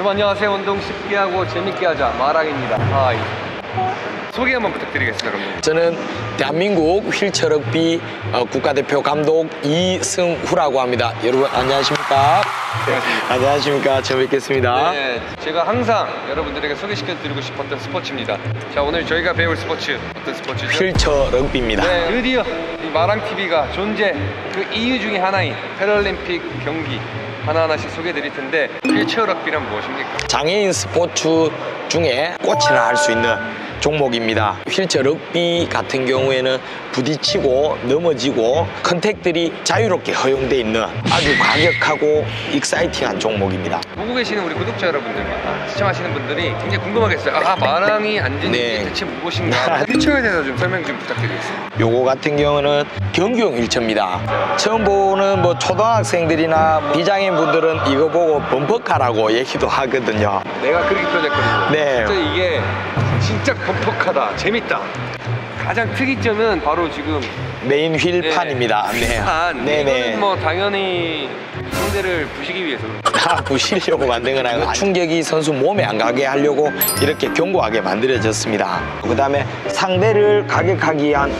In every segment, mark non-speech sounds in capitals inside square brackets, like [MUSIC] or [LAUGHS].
여러분 안녕하세요. 운동 쉽게 하고 재밌게 하자 마랑입니다. Hi. 소개 한번 부탁드리겠습니다, 여러분. 저는 대한민국 휠체어 럭비 어, 국가대표 감독 이승후라고 합니다. 여러분 안녕하십니까? 안녕하십니까? 처음 뵙겠습니다. 네, 제가 항상 여러분들에게 소개시켜드리고 싶었던 스포츠입니다. 자, 오늘 저희가 배울 스포츠 어떤 스포츠죠? 휠체어 럭비입니다. 네, 드디어 이 마랑 TV가 존재 그 이유 중에 하나인 패럴림픽 경기 하나하나씩 소개해드릴 텐데 휠체어 럭비란 무엇입니까? 장애인 스포츠 중에 꽃이라 할 수 있는 종목입니다. 휠체어 럭비 같은 경우에는 부딪히고 넘어지고 contact들이 자유롭게 허용돼 있는 아주 과격하고 exciting한 종목입니다. 보고 계시는 우리 구독자 여러분들과 시청하시는 분들이 굉장히 궁금하겠어요. 아, 마랑이 앉은 네. 게 대체 무엇인가? 휠체어에 대해서 좀 설명 좀 부탁드리겠습니다. 요거 같은 경우는 경규용 휠체어입니다. 처음 보는 뭐 초등학생들이나 비장애인 분들은 이거 보고 범퍼카라고 얘기도 하거든요. 내가 그렇게 표현했거든요. 네. 진짜 이게 진짜 퍽퍽하다, 재밌다. 가장 특이점은 바로 지금 메인 휠판입니다. 네. 판. 네네. 이거는 뭐 당연히 상대를 부시기 위해서 다 부시려고 만든 건 아니고 충격이 선수 몸에 안 가게 하려고 이렇게 견고하게 만들어졌습니다. 그 다음에 상대를 가격하기 위한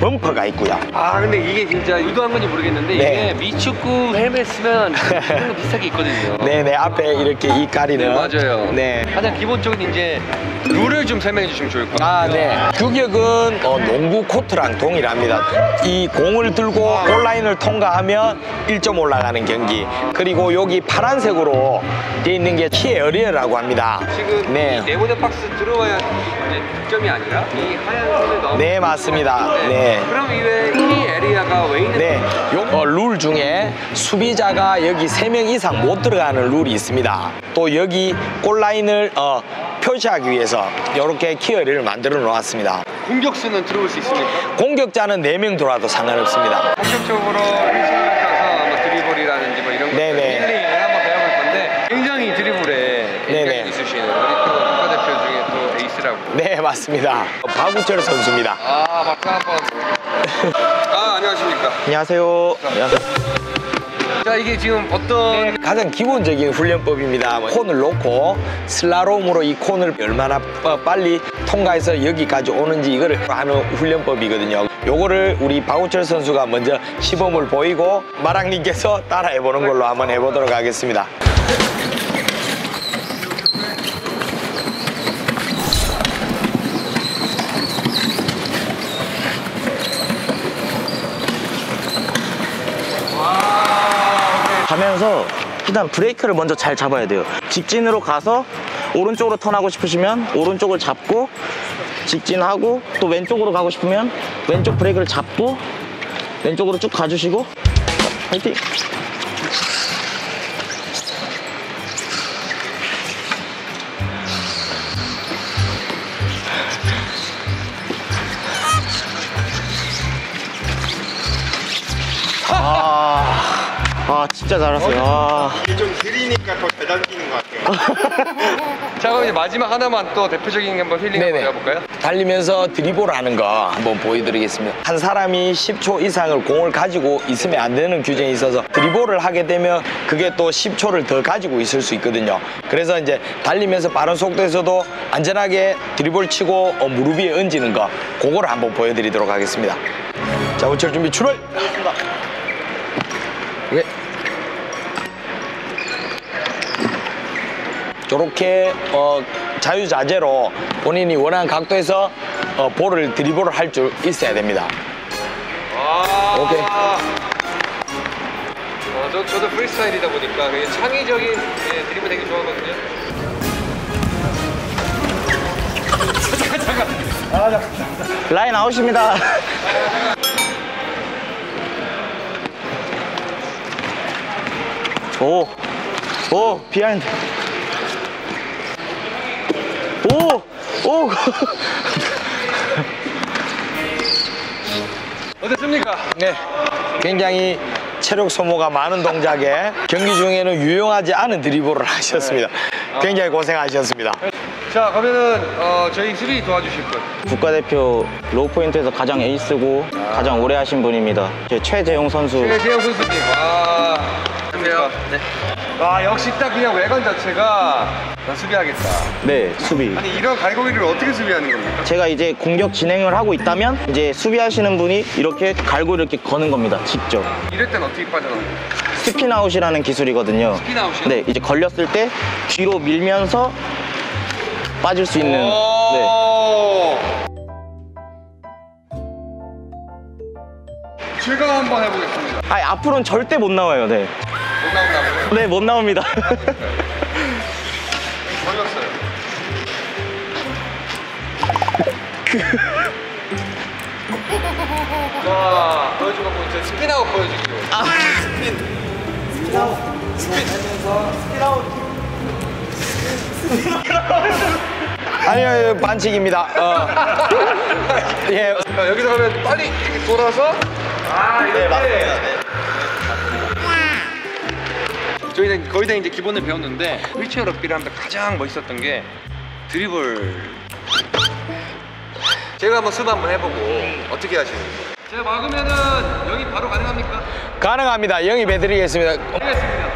범퍼가 있고요. 아 근데 이게 진짜 유도한 건지 모르겠는데 네. 이게 미축구 헬멧 쓰면 이런 거 비슷하게 있거든요. 네네 [LAUGHS] 앞에 이렇게 이 가리는 네, 맞아요. 네. 가장 기본적인 이제 룰을 좀 설명해 주시면 좋을 것 같아요. 아, 네. 규격은 어, 농구 코트랑 동일합니다. 이 공을 들고 골라인을 통과하면 1점 올라가는 경기. 그리고 여기 파란색으로 돼 있는 게 키에어리어라고 합니다. 지금 네. 이 네모네 박스 들어와야 이제 득점이 아니라 이 하얀 선을. 네, 맞습니다. 네. 그럼 이 에리아가 왜 있는 네, 요, 어, 룰 중에 수비자가 여기 3명 이상 못 들어가는 룰이 있습니다. 또 여기 골라인을 어, 표시하기 위해서 이렇게 키어리를 만들어 놓았습니다. 공격수는 들어올 수 있습니까? 공격자는 4명 들어와도 상관없습니다. 본격적으로 뭐 드리블이라든지 뭐 이런 네네. 것들 힐링을 한번 배워볼 건데 굉장히 드리블에 네네. 있으시는 네, 맞습니다. 박우철 선수입니다. 아 박수 한 번 아 안녕하십니까 안녕하세요. 자 이게 지금 어떤 가장 기본적인 훈련법입니다. 콘을 놓고 슬라롬으로 이 콘을 얼마나 빠- 빨리 통과해서 여기까지 오는지 이거를 하는 훈련법이거든요. 요거를 우리 박우철 선수가 먼저 시범을 보이고 마랑님께서 따라해 보는 걸로 한번 해보도록 하겠습니다. 가면서 일단 브레이크를 먼저 잘 잡아야 돼요. 직진으로 가서 오른쪽으로 턴하고 싶으시면 오른쪽을 잡고 직진하고 또 왼쪽으로 가고 싶으면 왼쪽 브레이크를 잡고 왼쪽으로 쭉 가주시고 화이팅! 아, 아 진짜 잘하세요. 아. 좀 느리니까 더 잘 당기는 것 같아요. [LAUGHS] 자 그럼 이제 마지막 하나만 또 대표적인 한번 힐링 한번 네네. 해볼까요? 달리면서 드리블 하는 거 한번 보여드리겠습니다. 한 사람이 10초 이상을 공을 가지고 있으면 안 되는 규정이 있어서 드리블을 하게 되면 그게 또 10초를 더 가지고 있을 수 있거든요. 그래서 이제 달리면서 빠른 속도에서도 안전하게 드리블 치고 어, 무릎 위에 얹는 거 그거를 한번 보여드리도록 하겠습니다. 자, 우철 준비 출발! 네. 저렇게 어, 자유자재로 본인이 원하는 각도에서 어, 볼을 드리블을 할 줄 있어야 됩니다. 아 오케이. 어, 저, 저도 프리스타일이다 보니까 창의적인 예, 드리블 되게 좋아하거든요 line out입니다. [LAUGHS] 오, 오, behind. 오, 오. [LAUGHS] 어땠습니까? 네. 굉장히 체력 소모가 많은 동작에 경기 중에는 유용하지 않은 드리블을 [LAUGHS] 하셨습니다. 굉장히 고생하셨습니다. 자 그러면은 어, 저희 수비 도와주실 분 국가대표 low point에서 가장 에이스고 가장 오래 하신 분입니다. 제 최재용 선수. 최재형 선수님 와 어떻습니까? 네. 와 역시 딱 그냥 외관 자체가 난 수비하겠다. 네, 수비. 아니 이런 갈고리를 어떻게 수비하는 겁니까? 제가 이제 공격 진행을 하고 있다면 이제 수비하시는 분이 이렇게 갈고 이렇게 거는 겁니다. 직접. 이럴 땐 어떻게 빠져나오는 거예요? spin out이라는 기술이거든요. spin out이요? 네, 이제 걸렸을 때 뒤로 밀면서 빠질 수 있는. 네. 오. 제가 한번 해보겠습니다. 아, 앞으로는 절대 못 나와요. 네. 못 나온다고요? 네, 못 나옵니다. 걸렸어요. 자, 보여주고 이제 스피나웃 보여주기로. 아. 아니요, 아니요, 반칙입니다. 어. [LAUGHS] 예. 자, 여기서 가면 빨리 이렇게 돌아서 아 이렇게 저희는 거의 다 이제 기본을 배웠는데 휠체어 럭비를 하면서 가장 멋있었던 게 드리블 제가 한번 수업 한번 해보고 어떻게 하시는지 제가 막으면은 영입 바로 가능합니까? 가능합니다. 영입해드리겠습니다. 알겠습니다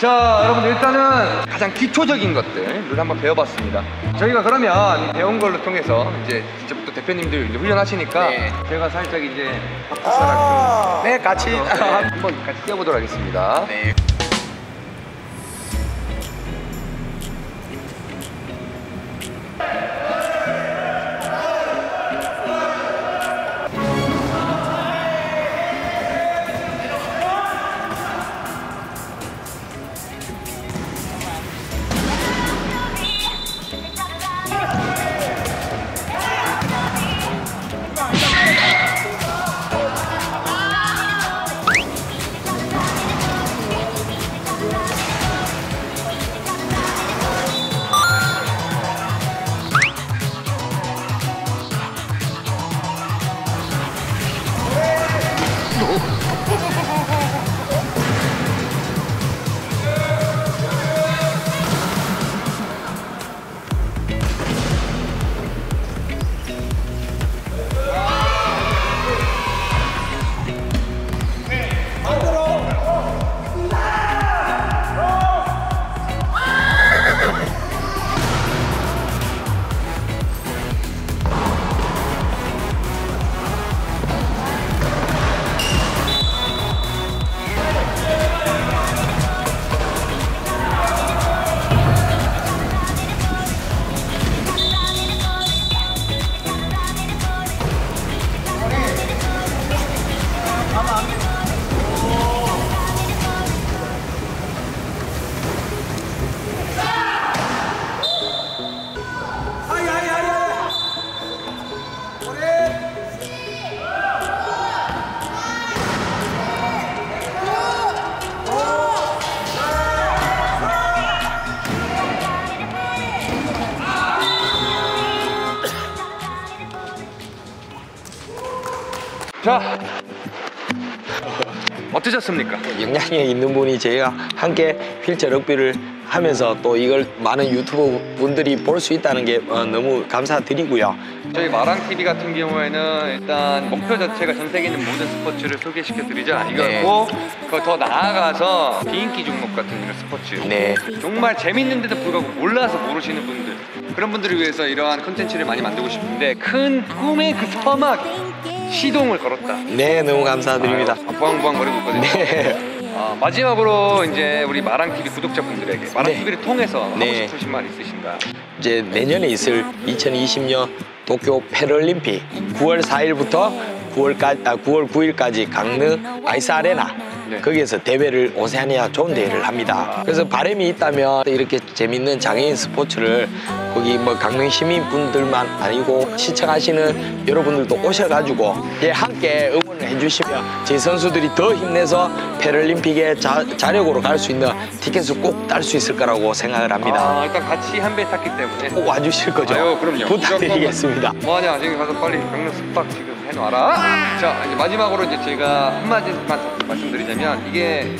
자 여러분들 일단은 가장 기초적인 것들을 한번 배워봤습니다. 저희가 그러면 이 배운 걸로 통해서 이제 직접 또 대표님들 이제 훈련하시니까 제가 살짝 이제 바꾸사라 네 같이. 한번 같이 뛰어보도록 하겠습니다. 네. 자 어떠셨습니까? 영향력 있는 분이 저희가 함께 휠체어 럭비를 하면서 또 이걸 많은 유튜버 분들이 볼 수 있다는 게 어, 너무 감사드리고요. 저희 마랑 TV 같은 경우에는 일단 목표 자체가 전 세계에 있는 모든 스포츠를 소개시켜 드리자 이거고 그거 더 나아가서 비인기 종목 같은 이런 스포츠 네. 정말 재밌는데도 불구하고 몰라서 모르시는 분들 그런 분들을 위해서 이러한 컨텐츠를 많이 만들고 싶은데 큰 꿈의 그 서막 시동을 걸었다 네, 너무 감사드립니다. 아, 부항부항 거리고 있거든요 네. 아, 마지막으로 이제 우리 마랑 TV 구독자분들에게 마랑 네. TV를 통해서 하고 네. 싶으신 말 있으신가요? 이제 내년에 있을 2020년 도쿄 패럴림픽 9월 4일부터 9월까지 아, 9월 9일까지 강릉 아이스 아레나 네. 거기에서 대회를 오세아니아 좋은 대회를 합니다. 그래서 바람이 있다면 이렇게 재밌는 장애인 스포츠를 거기 뭐 강릉 시민분들만 아니고 시청하시는 여러분들도 오셔가지고 예, 함께 응원을 해주시면 저희 선수들이 더 힘내서 패럴림픽에 자, 자력으로 갈 수 있는 티켓을 꼭 딸 수 있을 거라고 생각을 합니다. 아, 일단 같이 한 배 탔기 때문에. 꼭 와주실 거죠? 아유, 그럼요. 부탁드리겠습니다. 뭐하냐, 지금 가서 빨리 병력 숙박 지금 해놔라. 자, 이제 마지막으로 이제 제가 한마디만 말씀드리자면 이게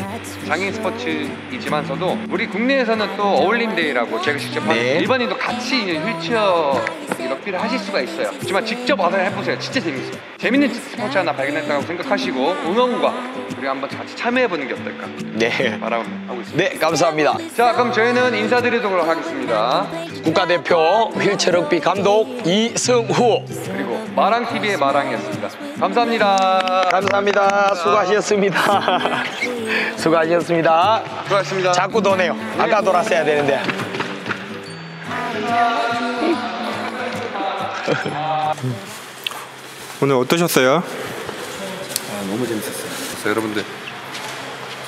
장애인 스포츠이지만서도 우리 국내에서는 또 어울림데이라고 제가 직접 하는 네. 일반인도 같이 이제 휠체어 럭비를 하실 수가 있어요. 하지만 직접 와서 해보세요. 진짜 재밌어요. 재밌는 스포츠 하나 발견했다고 생각하시고 응원과 우리 한번 같이 참여해보는 게 어떨까 네. 바람하고 있습니다. 네, 감사합니다. 자, 그럼 저희는 인사드리도록 하겠습니다. 국가대표 휠체어 럭비 감독 이승후. 그리고 마랑TV의 마랑이었습니다. 감사합니다. 감사합니다. 수고하셨습니다. [LAUGHS] 수고하셨습니다. 수고하셨습니다. 자꾸 도네요. 아까 돌았어야 되는데. 오늘 어떠셨어요? 아, 너무 재밌었어요. 그래서 여러분들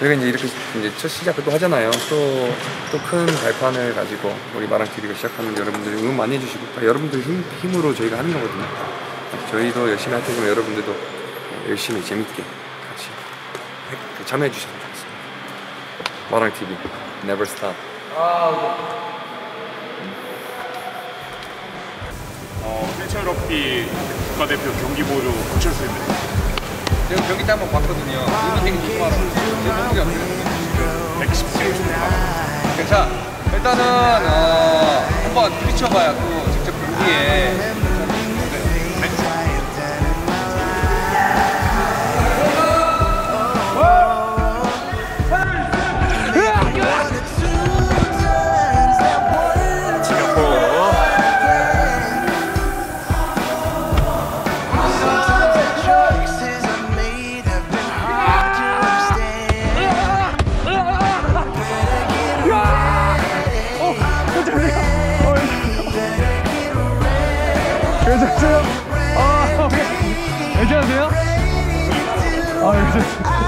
저희가 이제 이렇게 이제 첫 시작을 또 하잖아요. 또 또 큰 발판을 가지고 우리 마랑 TV가 시작하는데 여러분들 응원 많이 해주시고 다 여러분들 힘, 힘으로 저희가 하는 거거든요. 저희도 열심히 할 테지만 여러분들도 열심히 재밌게 같이 해- 참여해 주셨으면 좋겠습니다. 마랑 TV Never Stop. 어, 휠체어 럭비 국가대표 경기보조 고철수입니다. 제가 경기 때 한번 봤거든요. 눈이 되게 조그마하고 제 몸무게 어떻게 되세요? 110kg 정도 나갑니다. 자, 일단은 어, 한번 부딪혀봐야 또 직접 경기에 좋